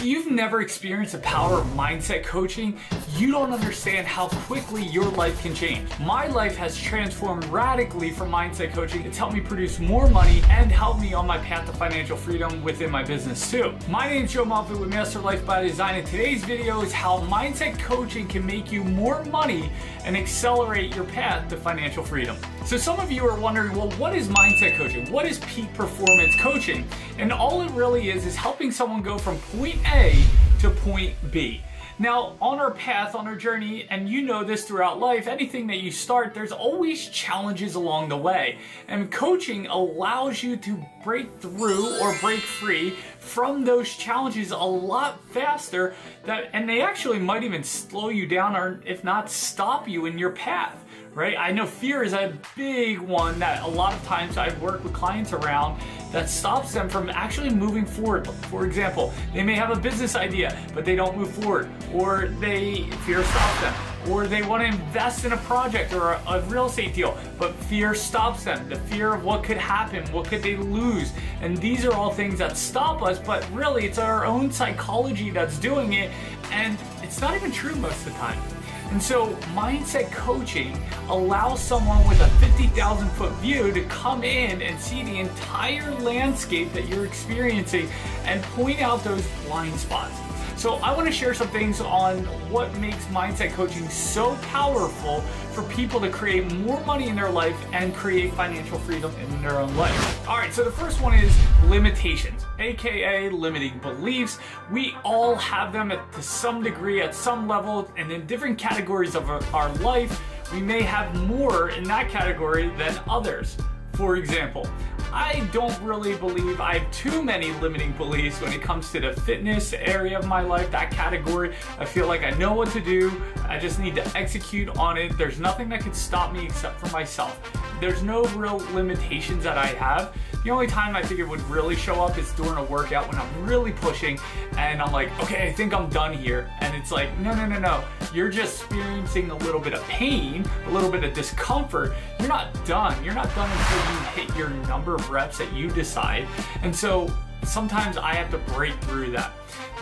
If you've never experienced the power of mindset coaching, you don't understand how quickly your life can change. My life has transformed radically from mindset coaching. It's helped me produce more money and helped me on my path to financial freedom within my business too. My name is Joe Moffett with Master Life by Design and today's video is how mindset coaching can make you more money and accelerate your path to financial freedom. So some of you are wondering, well, what is mindset coaching? What is peak performance coaching? And all it really is is helping someone go from point A to point B. Now, on our path, on our journey, and you know this throughout life, anything that you start, there's always challenges along the way. And coaching allows you to break through or break free from those challenges a lot faster that and they actually might even slow you down or if not stop you in your path right? I know fear is a big one that a lot of times I've worked with clients around that stops them from actually moving forward. For example, they may have a business idea, but they don't move forward, or they fear stops them, or they want to invest in a project or a, a real estate deal, but fear stops them. The fear of what could happen, what could they lose, and these are all things that stop us. But really, it's our own psychology that's doing it, and it's not even true most of the time. And so mindset coaching allows someone with a 50,000 foot view to come in and see the entire landscape that you're experiencing and point out those blind spots. So I want to share some things on what makes mindset coaching so powerful for people to create more money in their life and create financial freedom in their own life. All right, so the first one is limitations, aka limiting beliefs. We all have them at, to some degree, at some level, and in different categories of our life. We may have more in that category than others. For example, I don't really believe I have too many limiting beliefs when it comes to the fitness area of my life, that category. I feel like I know what to do. I just need to execute on it. There's nothing that can stop me except for myself. There's no real limitations that I have. The only time I it would really show up is during a workout when I'm really pushing and I'm like, okay, I think I'm done here. And it's like, no, no, no, no. You're just experiencing a little bit of pain, a little bit of discomfort. You're not done. You're not done until you hit your number of reps that you decide. And so sometimes I have to break through that.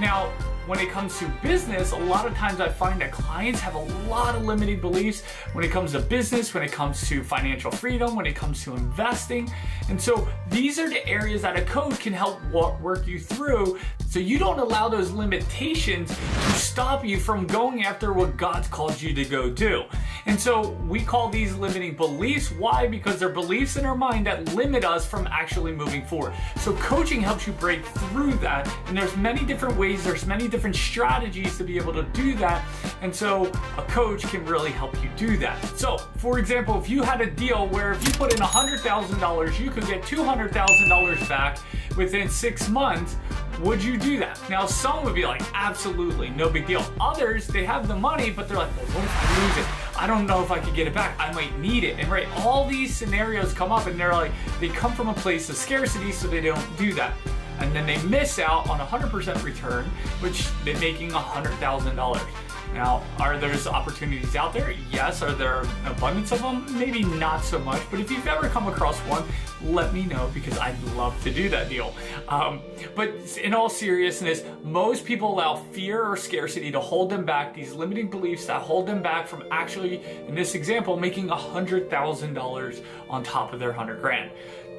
Now, when it comes to business, a lot of times I find that clients have a lot of limiting beliefs when it comes to business, when it comes to financial freedom, when it comes to investing. And so these are the areas that a coach can help work you through so you don't allow those limitations to stop you from going after what God's called you to go do. And so we call these limiting beliefs. Why? Because they're beliefs in our mind that limit us from actually moving forward. So coaching helps you break through that. And there's many different ways, there's many different strategies to be able to do that. And so a coach can really help you do that. So for example, if you had a deal where if you put in $100,000, you could get $200,000 back within six months, would you do that? Now, some would be like, absolutely, no big deal. Others, they have the money, but they're like, well, what if I lose it? I don't know if I could get it back. I might need it. And right, all these scenarios come up and they're like, they come from a place of scarcity, so they don't do that. And then they miss out on a 100% return, which they're making $100,000. Now, are there opportunities out there? Yes. Are there abundance of them? Maybe not so much. But if you've ever come across one, let me know because I'd love to do that deal. Um, but in all seriousness, most people allow fear or scarcity to hold them back, these limiting beliefs that hold them back from actually, in this example, making $100,000 on top of their 100 grand.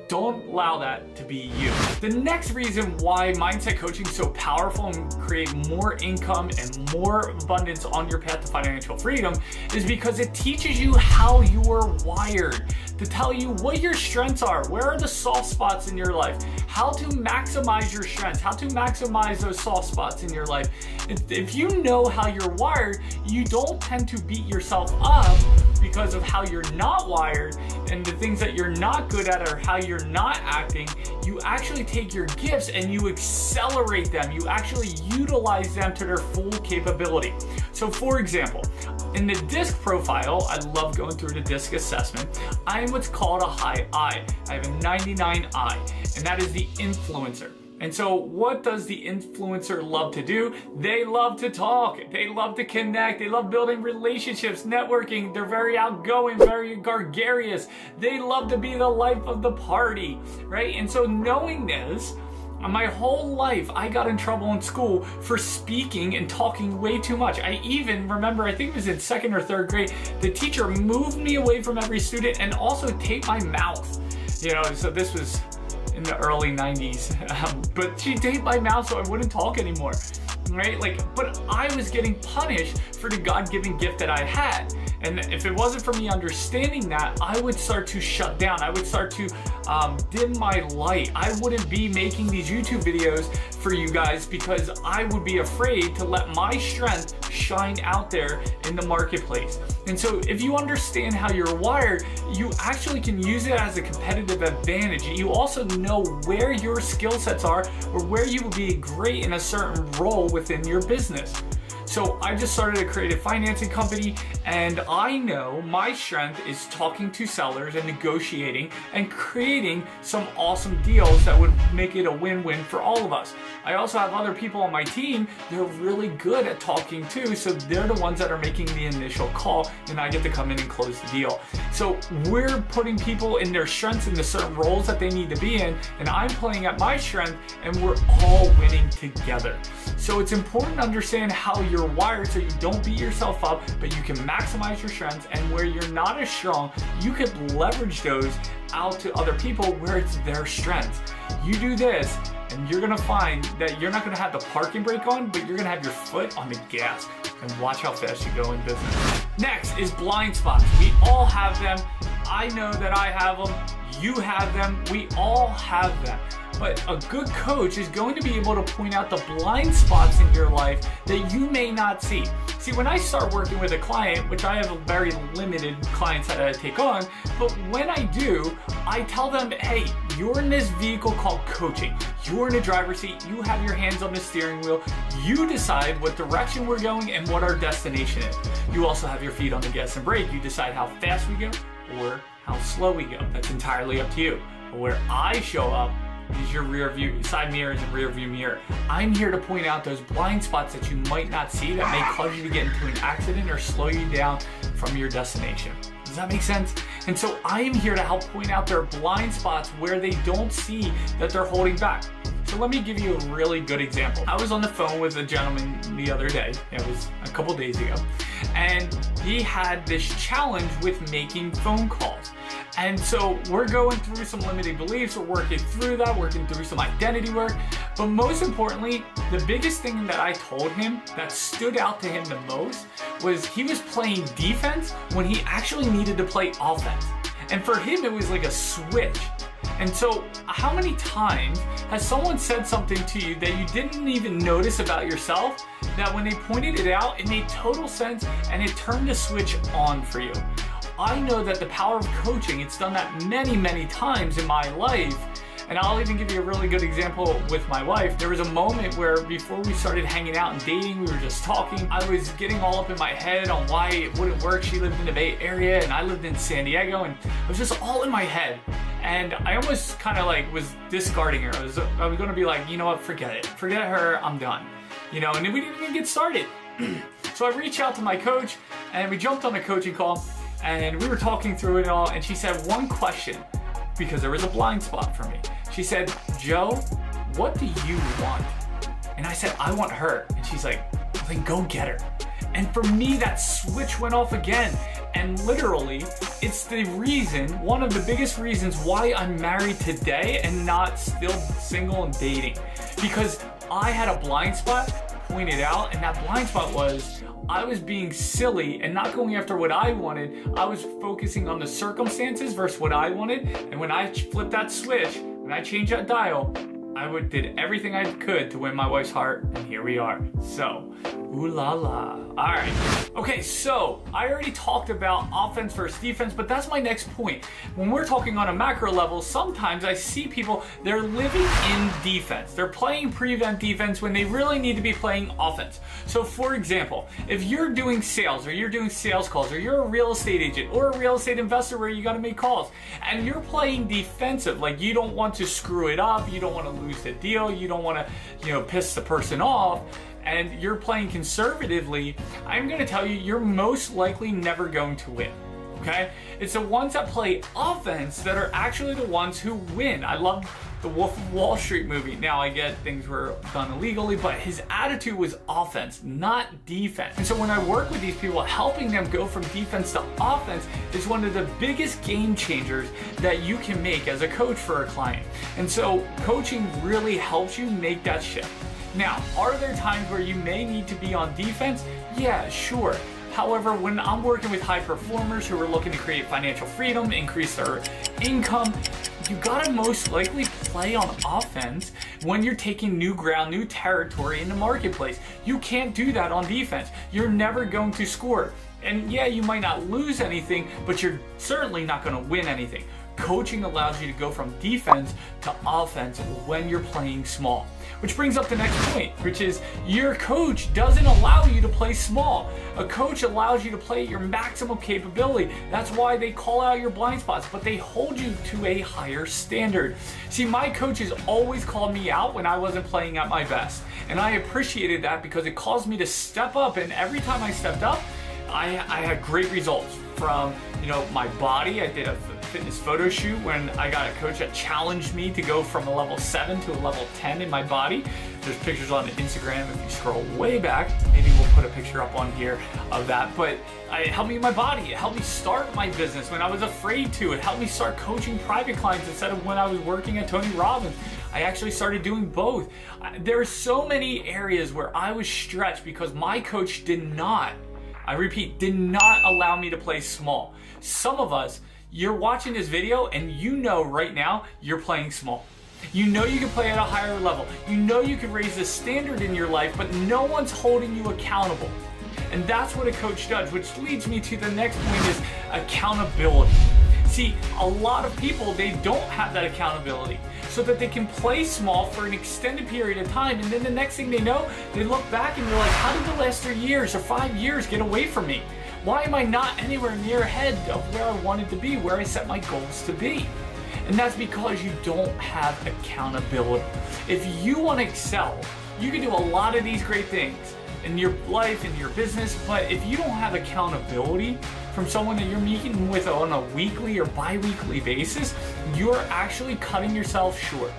Don't allow that to be you. The next reason why mindset coaching is so powerful and create more income and more abundance on your path to financial freedom is because it teaches you how you are wired to tell you what your strengths are, where are the soft spots in your life, how to maximize your strengths, how to maximize those soft spots in your life. If you know how you're wired, you don't tend to beat yourself up because of how you're not wired and the things that you're not good at or how you're not acting, you actually take your gifts and you accelerate them. You actually utilize them to their full capability. So for example, in the disc profile, I love going through the disc assessment. I am what's called a high I. I have a 99 I, and that is the influencer. And so what does the influencer love to do? They love to talk. They love to connect. They love building relationships, networking. They're very outgoing, very gregarious. They love to be the life of the party, right? And so knowing this, My whole life, I got in trouble in school for speaking and talking way too much. I even remember, I think it was in second or third grade, the teacher moved me away from every student and also taped my mouth. You know, so this was in the early 90s. Um, but she taped my mouth so I wouldn't talk anymore. Right? Like, but I was getting punished for the God given gift that I had. And if it wasn't for me understanding that, I would start to shut down. I would start to um, dim my light. I wouldn't be making these YouTube videos for you guys because I would be afraid to let my strength shine out there in the marketplace. And so if you understand how you're wired, you actually can use it as a competitive advantage. You also know where your skill sets are or where you will be great in a certain role within your business. So I just started a creative financing company and I know my strength is talking to sellers and negotiating and creating some awesome deals that would make it a win-win for all of us. I also have other people on my team, they're really good at talking too, so they're the ones that are making the initial call and I get to come in and close the deal. So we're putting people in their strengths in the certain roles that they need to be in and I'm playing at my strength and we're all winning together. So it's important to understand how you're wired so you don't beat yourself up, but you can maximize your strengths and where you're not as strong, you could leverage those out to other people where it's their strengths. You do this and you're gonna find that you're not gonna have the parking brake on, but you're gonna have your foot on the gas and watch how fast you go in business. Next is blind spots. We all have them. I know that I have them. You have them. We all have them. But a good coach is going to be able to point out the blind spots in your life that you may not see. See, when I start working with a client, which I have a very limited clients that I take on, but when I do, I tell them, hey, you're in this vehicle called coaching. You're in a driver's seat, you have your hands on the steering wheel, you decide what direction we're going and what our destination is. You also have your feet on the gas and brake. You decide how fast we go or how slow we go. That's entirely up to you. But where I show up is your rear view, side mirrors and rear view mirror. I'm here to point out those blind spots that you might not see that may cause you to get into an accident or slow you down from your destination. Does that make sense? And so I am here to help point out their blind spots where they don't see that they're holding back. So let me give you a really good example. I was on the phone with a gentleman the other day, it was a couple days ago, and he had this challenge with making phone calls. And so we're going through some limiting beliefs, we're working through that, working through some identity work. But most importantly, the biggest thing that I told him that stood out to him the most was he was playing defense when he actually needed to play offense. And for him, it was like a switch. And so, how many times has someone said something to you that you didn't even notice about yourself that when they pointed it out, it made total sense and it turned the switch on for you? I know that the power of coaching, it's done that many, many times in my life. And I'll even give you a really good example with my wife. There was a moment where before we started hanging out and dating, we were just talking. I was getting all up in my head on why it wouldn't work. She lived in the Bay Area and I lived in San Diego and it was just all in my head. And I almost kind of like was discarding her. I was, I was gonna be like, you know what, forget it. Forget her, I'm done. You know, and we didn't even get started. so I reached out to my coach and we jumped on a coaching call and we were talking through it all and she said one question because there was a blind spot for me. She said, Joe, what do you want? And I said, I want her. And she's like, well, then go get her. And for me, that switch went off again. And literally, it's the reason, one of the biggest reasons why I'm married today and not still single and dating. Because I had a blind spot pointed out, and that blind spot was I was being silly and not going after what I wanted. I was focusing on the circumstances versus what I wanted. And when I flipped that switch, when I changed that dial, I would, did everything I could to win my wife's heart, and here we are. So, ooh la la. All right. Okay, so I already talked about offense versus defense, but that's my next point. When we're talking on a macro level, sometimes I see people, they're living in defense. They're playing prevent defense when they really need to be playing offense. So, for example, if you're doing sales or you're doing sales calls or you're a real estate agent or a real estate investor where you got to make calls and you're playing defensive, like you don't want to screw it up, you don't want to lose the deal, you don't want to, you know, piss the person off, and you're playing conservatively, I'm going to tell you, you're most likely never going to win. okay? It's the ones that play offense that are actually the ones who win. I love the Wolf of Wall Street movie. Now I get things were done illegally, but his attitude was offense, not defense. And so when I work with these people, helping them go from defense to offense is one of the biggest game changers that you can make as a coach for a client. And so coaching really helps you make that shift. Now, are there times where you may need to be on defense? Yeah, sure. However, when I'm working with high performers who are looking to create financial freedom, increase their income, you gotta most likely play on offense when you're taking new ground, new territory in the marketplace. You can't do that on defense. You're never going to score. And yeah, you might not lose anything, but you're certainly not gonna win anything. Coaching allows you to go from defense to offense when you're playing small. Which brings up the next point, which is your coach doesn't allow you to play small. A coach allows you to play at your maximum capability. That's why they call out your blind spots, but they hold you to a higher standard. See, my coaches always called me out when I wasn't playing at my best. And I appreciated that because it caused me to step up. And every time I stepped up, I, I had great results from, you know, my body. I did a fitness photo shoot when I got a coach that challenged me to go from a level 7 to a level 10 in my body. There's pictures on Instagram if you scroll way back. Maybe we'll put a picture up on here of that. But uh, it helped me in my body. It helped me start my business when I was afraid to. It helped me start coaching private clients instead of when I was working at Tony Robbins. I actually started doing both. There are so many areas where I was stretched because my coach did not I repeat, did not allow me to play small. Some of us you're watching this video and you know right now you're playing small. You know you can play at a higher level. You know you can raise the standard in your life, but no one's holding you accountable. And that's what a coach does, which leads me to the next point is accountability. See, a lot of people, they don't have that accountability so that they can play small for an extended period of time. And then the next thing they know, they look back and they're like, how did the last three years or five years get away from me? Why am I not anywhere near ahead of where I wanted to be, where I set my goals to be? And that's because you don't have accountability. If you want to excel, you can do a lot of these great things in your life, in your business, but if you don't have accountability from someone that you're meeting with on a weekly or bi weekly basis, you're actually cutting yourself short.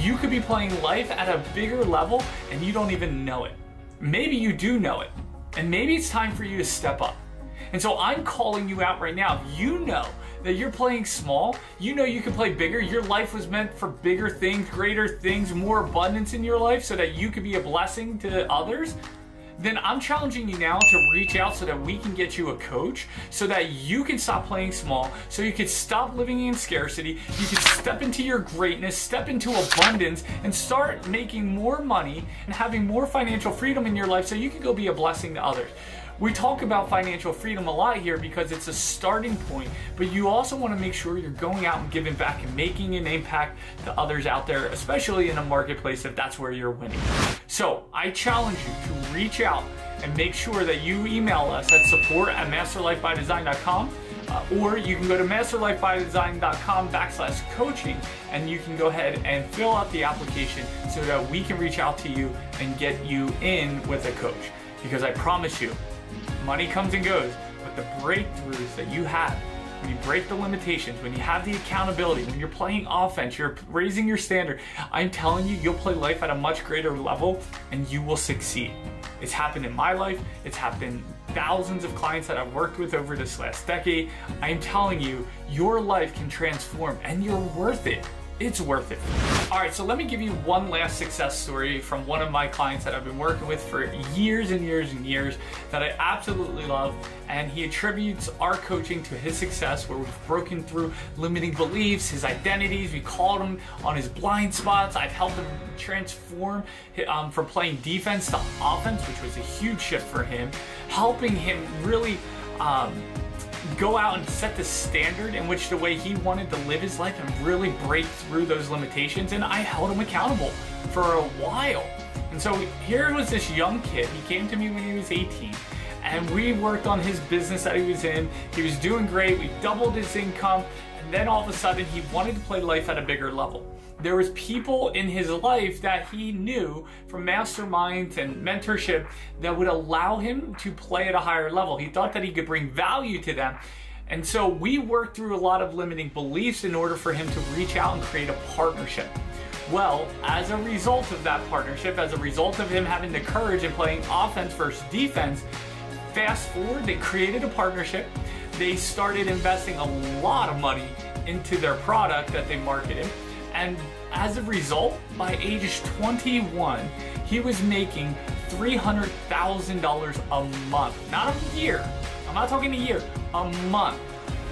You could be playing life at a bigger level and you don't even know it. Maybe you do know it, and maybe it's time for you to step up. And so I'm calling you out right now. You know that you're playing small, you know you can play bigger. Your life was meant for bigger things, greater things, more abundance in your life so that you could be a blessing to others. Then I'm challenging you now to reach out so that we can get you a coach so that you can stop playing small, so you can stop living in scarcity, you can step into your greatness, step into abundance, and start making more money and having more financial freedom in your life so you can go be a blessing to others. We talk about financial freedom a lot here because it's a starting point, but you also want to make sure you're going out and giving back and making an impact to others out there, especially in a marketplace if that's where you're winning. So I challenge you to reach out and make sure that you email us at support at masterlifebydesign.com. Uh, or you can go to masterlifebydesign.com backslash coaching and you can go ahead and fill out the application so that we can reach out to you and get you in with a coach. Because I promise you, Money comes and goes, but the breakthroughs that you have when you break the limitations, when you have the accountability, when you're playing offense, you're raising your standard, I'm telling you, you'll play life at a much greater level and you will succeed. It's happened in my life, it's happened thousands of clients that I've worked with over this last decade. I'm telling you, your life can transform and you're worth it it's worth it. All right, so let me give you one last success story from one of my clients that I've been working with for years and years and years that I absolutely love. And he attributes our coaching to his success where we've broken through limiting beliefs, his identities. We called him on his blind spots. I've helped him transform um, from playing defense to offense, which was a huge shift for him, helping him really. Um, go out and set the standard in which the way he wanted to live his life and really break through those limitations. And I held him accountable for a while. And so here was this young kid. He came to me when he was 18 and we worked on his business that he was in. He was doing great. We doubled his income. And then all of a sudden he wanted to play life at a bigger level there was people in his life that he knew from masterminds and mentorship that would allow him to play at a higher level. He thought that he could bring value to them. And so we worked through a lot of limiting beliefs in order for him to reach out and create a partnership. Well, as a result of that partnership, as a result of him having the courage and playing offense versus defense, fast forward, they created a partnership. They started investing a lot of money into their product that they marketed. And as a result, by age 21, he was making $300,000 a month. Not a year. I'm not talking a year, a month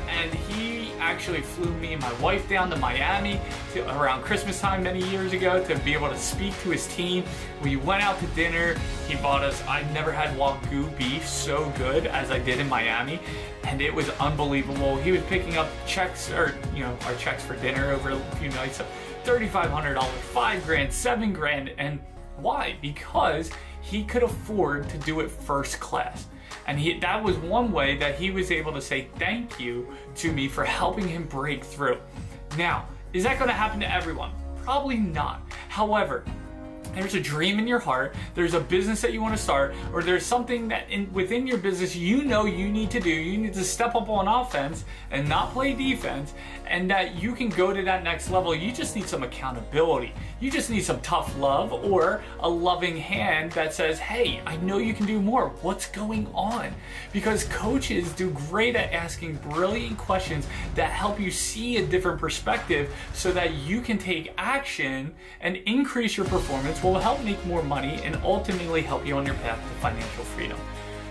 and he actually flew me and my wife down to Miami to, around Christmas time many years ago to be able to speak to his team. We went out to dinner. He bought us, I've never had Wagyu beef so good as I did in Miami, and it was unbelievable. He was picking up checks, or, you know, our checks for dinner over a few nights $3,500, five grand, seven grand, and why? Because he could afford to do it first class. And he, that was one way that he was able to say thank you to me for helping him break through. Now, is that going to happen to everyone? Probably not. However, there's a dream in your heart, there's a business that you want to start, or there's something that in, within your business you know you need to do, you need to step up on offense and not play defense, and that you can go to that next level. You just need some accountability. You just need some tough love or a loving hand that says, hey, I know you can do more. What's going on? Because coaches do great at asking brilliant questions that help you see a different perspective so that you can take action and increase your performance will help make more money and ultimately help you on your path to financial freedom.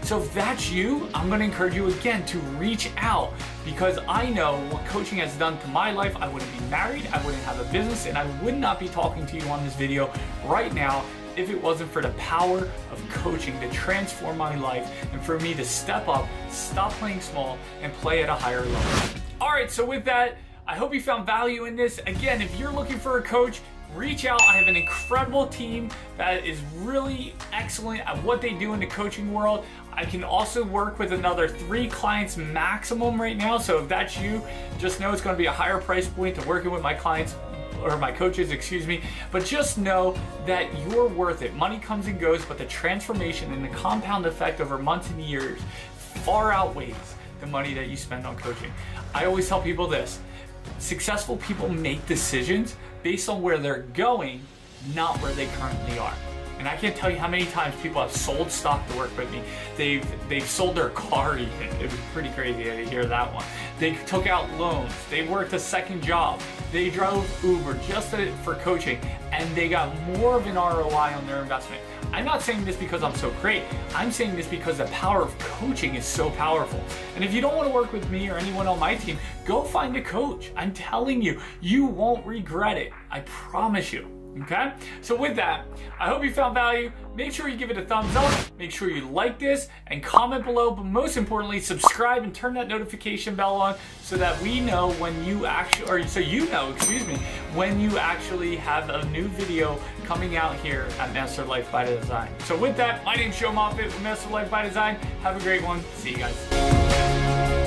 So if that's you, I'm gonna encourage you again to reach out because I know what coaching has done to my life. I wouldn't be married, I wouldn't have a business, and I would not be talking to you on this video right now if it wasn't for the power of coaching to transform my life and for me to step up, stop playing small, and play at a higher level. All right, so with that, I hope you found value in this. Again, if you're looking for a coach, reach out. I have an incredible team that is really excellent at what they do in the coaching world. I can also work with another three clients maximum right now. So if that's you, just know it's going to be a higher price point to working with my clients or my coaches, excuse me. But just know that you're worth it. Money comes and goes, but the transformation and the compound effect over months and years far outweighs the money that you spend on coaching. I always tell people this successful people make decisions based on where they're going, not where they currently are. And I can't tell you how many times people have sold stock to work with me. They've they've sold their car even. It was pretty crazy to hear that one. They took out loans. They worked a second job. They drove Uber just for coaching, and they got more of an ROI on their investment. I'm not saying this because I'm so great. I'm saying this because the power of coaching is so powerful. And if you don't want to work with me or anyone on my team, go find a coach. I'm telling you, you won't regret it. I promise you. Okay? So with that, I hope you found value. Make sure you give it a thumbs up. Make sure you like this and comment below. But most importantly, subscribe and turn that notification bell on so that we know when you actually, or so you know, excuse me, when you actually have a new video coming out here at Master Life by Design. So with that, my name is Joe Moffett with Master Life by Design. Have a great one. See you guys.